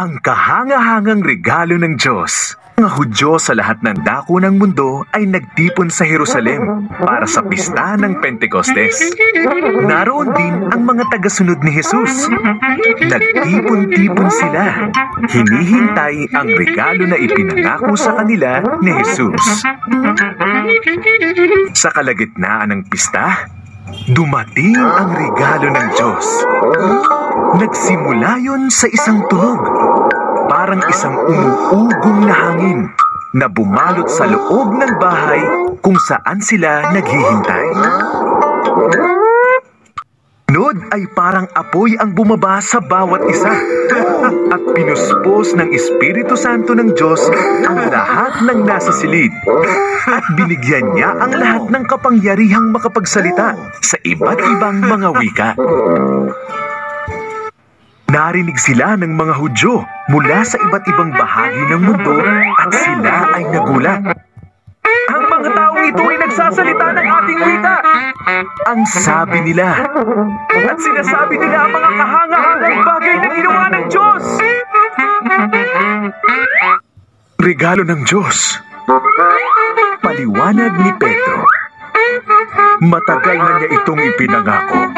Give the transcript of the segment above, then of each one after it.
Ang kahanga-hangang regalo ng Diyos. Mga Hudyo sa lahat ng dako ng mundo ay nagtipon sa Jerusalem para sa pista ng Pentecostes. Naroon din ang mga tagasunod ni Jesus. Nagtipon-tipon sila. Hinihintay ang regalo na ipinangako sa kanila ni Jesus. Sa kalagitnaan ng pista, dumating ang regalo ng Diyos. Nagsimula yon sa isang tunog. Parang isang umuugong na hangin na bumalot sa loob ng bahay kung saan sila naghihintay. Nood ay parang apoy ang bumaba sa bawat isa at pinuspos ng Espiritu Santo ng Diyos ang lahat ng nasa silid at binigyan niya ang lahat ng kapangyarihang makapagsalita sa iba't ibang mga wika. Narinig sila ng mga Hudyo mula sa iba't ibang bahagi ng mundo at sila ay nagulat. Ang mga taong ito ay nagsasalita ng ating wika. Ang sabi nila. At sinasabi nila ang mga kahanga-hangang bagay na ginawa ng Diyos. Regalo ng Diyos. Paliwanag ni Pedro. Matagal na niya itong ipinangako.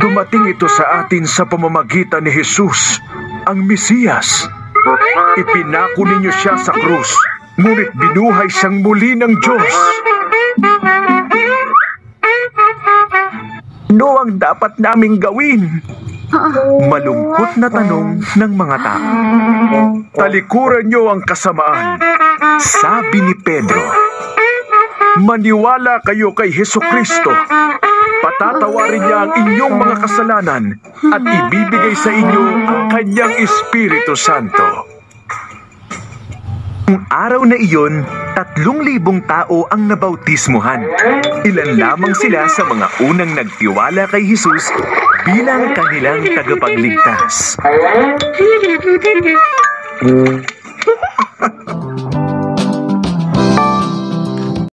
Dumating ito sa atin sa pamamagitan ni Jesus, ang Mesiyas. Ipinako ninyo siya sa krus, ngunit binuhay siyang muli ng Diyos. No ang dapat naming gawin? Malungkot na tanong ng mga tao. Talikuran niyo ang kasamaan, sabi ni Pedro. Maniwala kayo kay Heso Kristo. Patatawarin niya ang inyong mga kasalanan at ibibigay sa inyo ang kanyang Espiritu Santo. Ang araw na iyon, tatlong libong tao ang nabautismuhan. Ilan lamang sila sa mga unang nagtiwala kay Jesus bilang kanilang tagapagligtas.